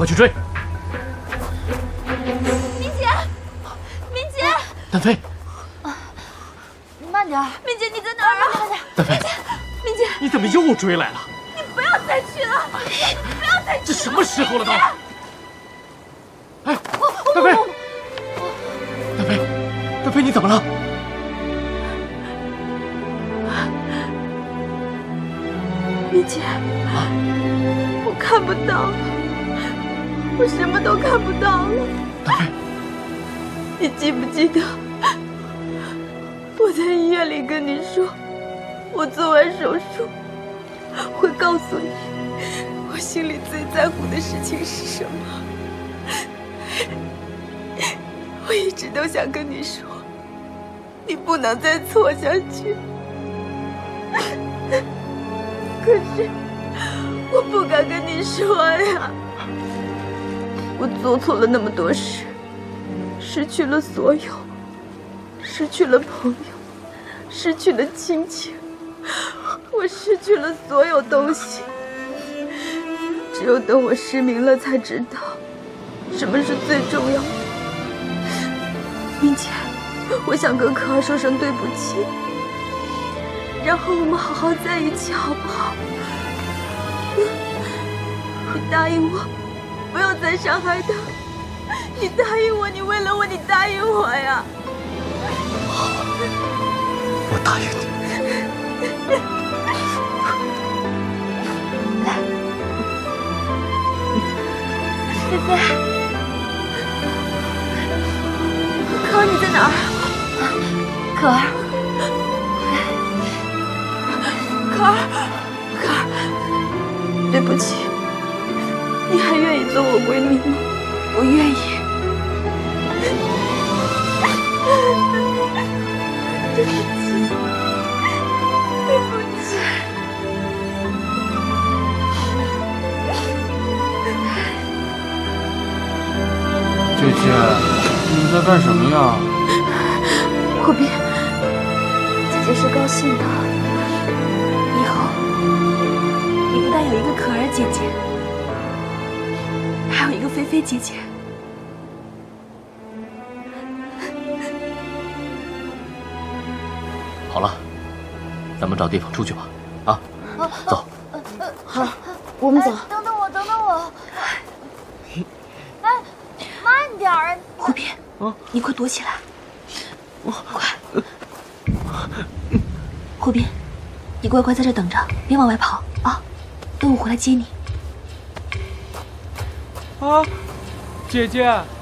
快去追！明姐，明姐，丹飞，慢点！明姐你在哪儿啊？慢点！丹飞，明姐，你怎么又追来了？你不要再去了！不要再去！这什么时候了都？哎，丹飞，丹飞，丹飞，你怎么了？明姐，我看不到了，我什么都看不到了。你记不记得我在医院里跟你说，我做完手术会告诉你，我心里最在乎的事情是什么？我一直都想跟你说，你不能再错下去。可是我不敢跟你说呀，我做错了那么多事，失去了所有，失去了朋友，失去了亲情，我失去了所有东西。只有等我失明了，才知道什么是最重要的。明姐，我想跟可儿说声对不起。然后我们好好在一起，好不好？你答应我，不要再伤害他。你答应我，你为了我，你答应我呀！好，我答应你。来，菲菲，可儿你在哪儿？可儿。可儿，可儿，对不起，你还愿意做我闺蜜吗？我愿意。对不起，对不起。姐姐，你在干什么呀？霍斌，姐姐是高兴的。以后，你不但有一个可儿姐姐，菲菲姐姐。好了，咱们找地方出去吧。啊，走。好，我们走。等等我，等等我。哎，慢点儿啊！胡斌，你快躲起来。快。胡斌，你乖乖在这等着，别往外跑啊。等我回来接你。啊，姐姐。